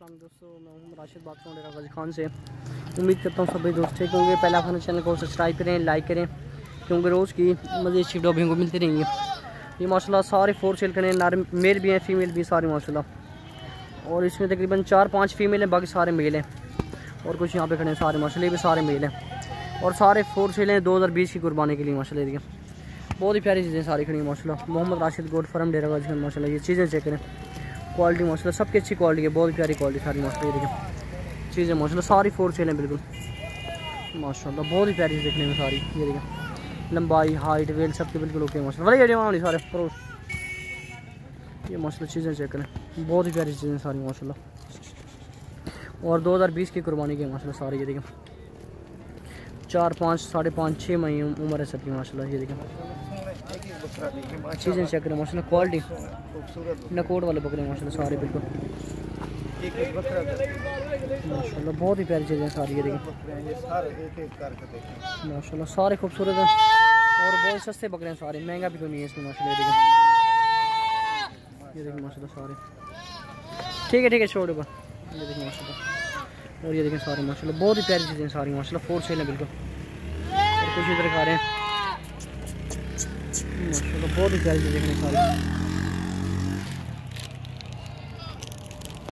السلام دوستوں میں ہوں راشد بات کروں ڈیرا غازی خان سے۔ امید کرتا ہوں سبھی دوست ٹھیک ہوں گے۔ پہلے آپ چینل کو سبسکرائب کریں لائک کریں، کیونکہ روز کی مزید شیٹ ڈوبیوں کو ملتی رہیں گی۔ جی، یہ ماشاء اللہ سارے فور سیل کریں، نر میل بھی ہیں فیمیل بھی سارے ماشاء اللہ اور اس میں تقریباً چار پانچ فیمیل ہیں، باقی سارے میل ہیں۔ اور کچھ یہاں پہ کھڑے ہیں، سارے ماشاء اللہ یہ بھی سارے میل ہیں۔ اور سارے فور سیل ہیں، دو ہزار بیس کی قربانی کے لیے ماشاء اللہ دیکھیں۔ بہت ہی پیاری چیزیں ساری کھڑی ہیں ماشاء اللہ محمد راشد گوڈ فرم ڈیرا غازی خان ماشاء اللہ یہ چیزیں چیک کریں۔ کوالٹی ماشاء اللہ سب کی اچھی کوالٹی ہے بہت پیاری کوالٹی ساری ماشاء اللہ دیکھیں چیزیں ماشاء اللہ ساری فور سیل ہیں بالکل ماشاء اللہ بہت ہی پیاری دیکھنے میں ساری یہ دیکھیں لمبائی ہائٹ ویل سب کے بالکل اوکے ماشاء اللہ بڑی والی سارے فروش یہ ماشاء اللہ چیزیں چیک کریں بہت ہی پیاری چیزیں ساری ماشاء اللہ اور دو ہزار بیس کی قربانی کی ماشاء اللہ ساری یہ دیکھیں چار پانچ ساڑھے پانچ چھ مہینے عمر ہے سب کی ماشاء اللہ یہ دیکھیں چیزیں چیک کریں ماشاء اللہ کوالٹی نکوٹ والے بکرے، ماشاء اللہ، سارے بالکل۔ ماشاء اللہ، بہت ہی پیاری چیزیں ساری، یہ دیکھیں۔ ماشاء اللہ، سارے خوبصورت ہیں۔ اور بہت سستے بکرے ہیں سارے، مہنگا بھی کوئی نہیں ہے اس میں، ماشاء اللہ، یہ دیکھیں۔ یہ دیکھیں، ماشاء اللہ، سارے۔ ٹھیک ہے ٹھیک ہے، چھوڑ پر یہ دیکھیں، ماشاء اللہ۔ اور یہ دیکھیں، سارے، ماشاء اللہ، بہت ہی پیاری چیزیں ساری، ماشاء اللہ فور سیل ہیں، بالکل۔ اور کچھ ادھر کھا رہے ہیں۔ ماشاء اللہ بہت ہی پیاری چیزیں ساری